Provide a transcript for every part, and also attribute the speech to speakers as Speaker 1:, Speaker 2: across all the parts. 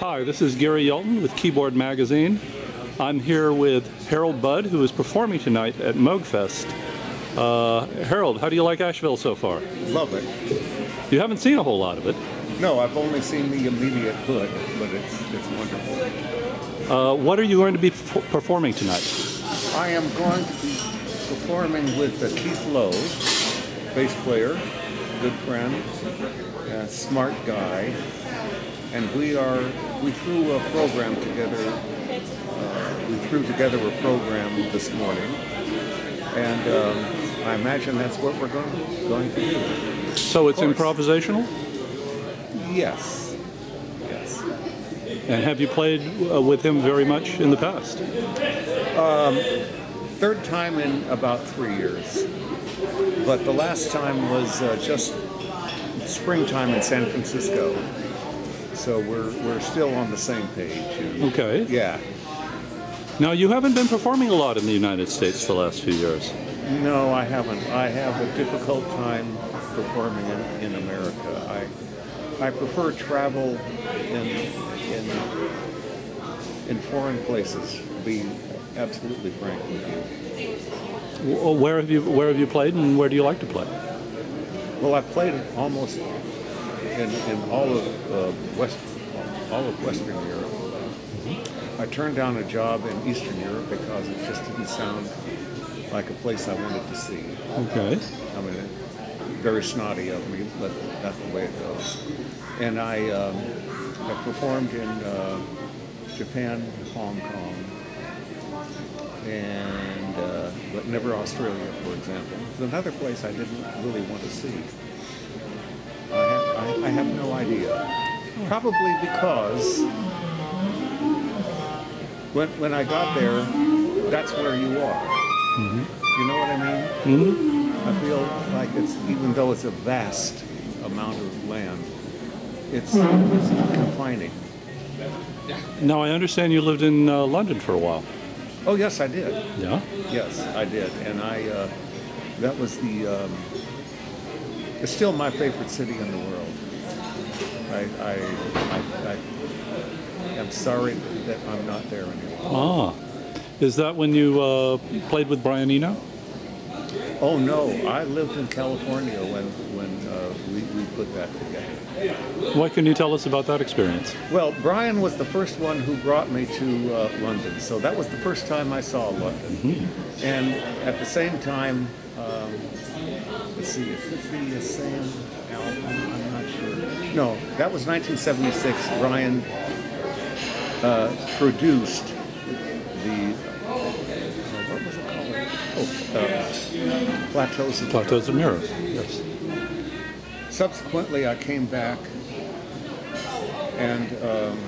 Speaker 1: Hi, this is Geary Yelton with Keyboard Magazine. I'm here with Harold Budd, who is performing tonight at Moogfest. Uh, Harold, how do you like Asheville so far?
Speaker 2: Love it.
Speaker 1: You haven't seen a whole lot of it.
Speaker 2: No, I've only seen the immediate hood, but it's it's wonderful.
Speaker 1: Uh, what are you going to be performing tonight?
Speaker 2: I am going to be performing with Keith Lowe, bass player, good friend, smart guy, and we are we threw a program together. Uh, we threw together a program this morning, and um, I imagine that's what we're going going to do.
Speaker 1: So it's improvisational?
Speaker 2: Yes. Yes.
Speaker 1: And have you played uh, with him very much in the past?
Speaker 2: Third time in about three years. But the last time was uh, just springtime in San Francisco. So we're, we're still on the same page. and-
Speaker 1: Okay.
Speaker 2: Yeah.
Speaker 1: Now, you haven't been performing a lot in the United States the last few years.
Speaker 2: No, I haven't. I have a difficult time performing in, in America. I, I prefer travel in, in, in foreign places, to be absolutely frank with you.
Speaker 1: Where have you Where have you played, and where do you like to play?
Speaker 2: Well, I've played almost in, in all of uh, West, all of Western Europe. I turned down a job in Eastern Europe because it just didn't sound like a place I wanted to see.
Speaker 1: Okay.
Speaker 2: I mean, very snotty of me, but that's the way it goes. And I, um, I performed in uh, Japan, Hong Kong, and uh, but never Australia, for example. It's another place I didn't really want to see. I have, I, I have no idea. Probably because when, when I got there, that's where you are. You know what I mean? I feel like it's, even though it's a vast amount of land, it's, it's confining.
Speaker 1: Now, I understand you lived in uh, London for a while.
Speaker 2: Oh, yes, I did.
Speaker 1: Yeah.
Speaker 2: Yes, I did. And I, uh, that was the, um, it's still my favorite city in the world. I, I, I, I am sorry that I'm not there anymore.
Speaker 1: Ah. Is that when you uh, played with Brian Eno?
Speaker 2: Oh, no, I lived in California when, when uh, we, we put that together.
Speaker 1: What can you tell us about that experience?
Speaker 2: Well, Brian was the first one who brought me to uh, London, so that was the first time I saw London. And at the same time, um, let's see, is this the same album? I'm not sure. No, that was 1976. Brian uh, produced the. oh, what was it called? Oh, uh, Plateaux of
Speaker 1: Plateaux of Mirror. Yes.
Speaker 2: Subsequently, I came back and um,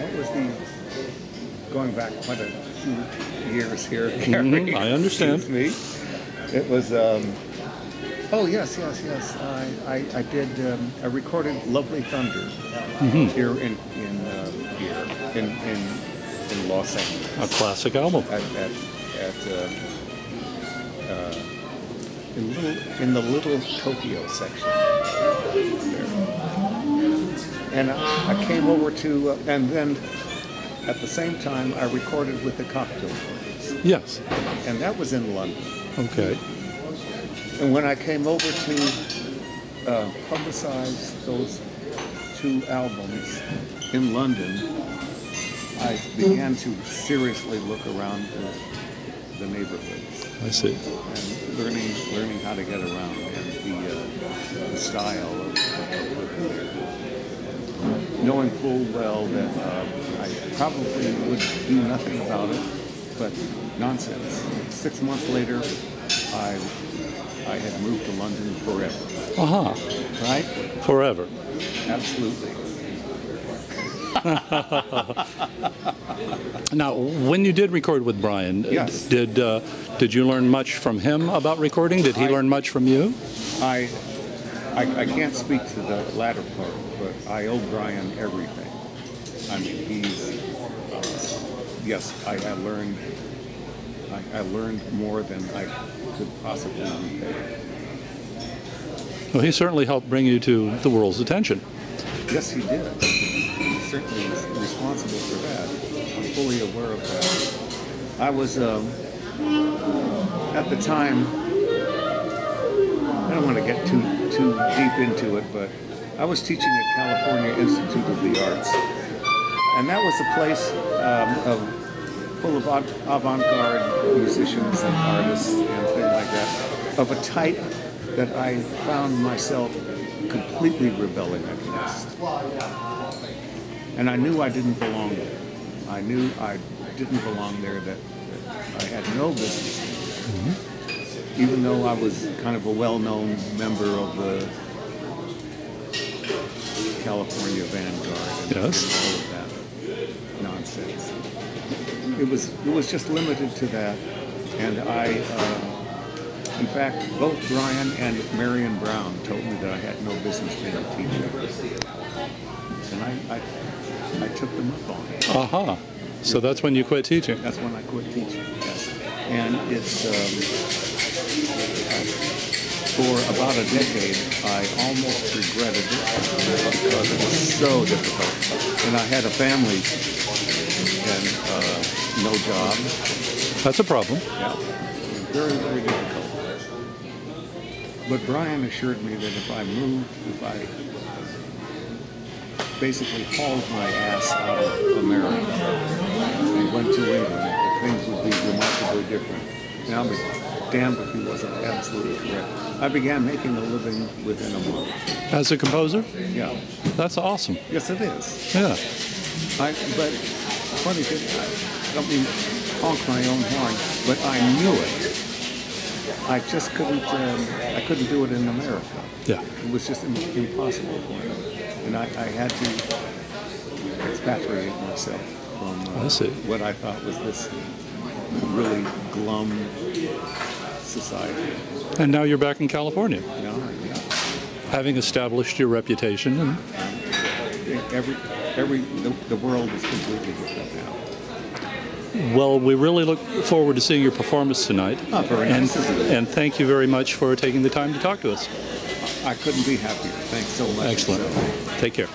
Speaker 2: what was the going back quite a few years here? Geary,
Speaker 1: Mhm, I understand.
Speaker 2: Excuse me. It was. Um, oh yes, yes, yes. I I, I did. Um, I recorded "Lovely Thunder"
Speaker 1: Mm-hmm.
Speaker 2: here in in uh, here in in in Los Angeles
Speaker 1: A classic album.
Speaker 2: at at, at uh, uh, in little in the little Tokyo section. There. And I, I came over to, uh, and then at the same time I recorded with the Cocteau Twins,
Speaker 1: Yes.
Speaker 2: and that was in London.
Speaker 1: Okay.
Speaker 2: And when I came over to uh, publicize those two albums in London, I began to seriously look around the, the neighborhoods.
Speaker 1: I see.
Speaker 2: and learning learning how to get around and the, uh, the style of, of living there. Knowing full well that uh, I probably would do nothing about it, but nonsense. Six months later, I I had moved to London forever.
Speaker 1: Aha.
Speaker 2: Right?
Speaker 1: Forever.
Speaker 2: Absolutely.
Speaker 1: Now, when you did record with Brian, uh,
Speaker 2: Yes.
Speaker 1: did uh, did you learn much from him about recording? Did he
Speaker 2: I-
Speaker 1: learn much from you?
Speaker 2: I, I I can't speak to the latter part, but I owe Brian everything. I mean, he's uh, yes, I, I learned I, I learned more than I could possibly repay.
Speaker 1: Well, he certainly helped bring you to the world's attention.
Speaker 2: Yes, he did. He certainly was responsible for that. I'm fully aware of that. I was, um, at the time, I don't want to get too too deep into it, but I was teaching at California Institute of the Arts, and that was a place um, of full of avant-garde musicians and artists and things like that, of a type that I found myself completely rebelling against. And I knew I didn't belong there. I knew I didn't belong there, that, that I had no business there mm-hmm. even though I was kind of a well-known member of the California Vanguard and,
Speaker 1: Yes.
Speaker 2: and all of that nonsense. It was it was just limited to that, and I, uh, in fact, both Brian and Marion Brown told me that I had no business being a teacher, and I I, I took them up on it.
Speaker 1: Aha. So that's when you quit teaching.
Speaker 2: That's when I quit teaching. Yes, and it's um, for about a decade. I almost regretted it because it was so difficult, and I had a family and uh, no job.
Speaker 1: That's a problem.
Speaker 2: Yeah, very very difficult. But Brian assured me that if I moved, if I basically hauled my ass out of America and went to England, things would be remarkably different. Now, damned if he wasn't absolutely correct. I began making a living within a month.
Speaker 1: As a composer?
Speaker 2: Yeah.
Speaker 1: That's awesome.
Speaker 2: Yes, it is.
Speaker 1: Yeah.
Speaker 2: I, but funny thing, I don't mean honk my own horn, but I knew it. I just couldn't. Um, I couldn't do it in America.
Speaker 1: Yeah.
Speaker 2: It was just impossible for me, and I, I had to expatriate myself from uh,
Speaker 1: I
Speaker 2: what I thought was this really glum society.
Speaker 1: And now you're back in California,
Speaker 2: know, yeah.
Speaker 1: having established your reputation. And
Speaker 2: Every, every, the, the world is completely different now.
Speaker 1: well, we really look forward to seeing your performance tonight.
Speaker 2: Oh, very
Speaker 1: and,
Speaker 2: nice
Speaker 1: and thank you very much for taking the time to talk to us.
Speaker 2: I couldn't be happier. Thanks so much.
Speaker 1: Excellent.
Speaker 2: So-
Speaker 1: Take care.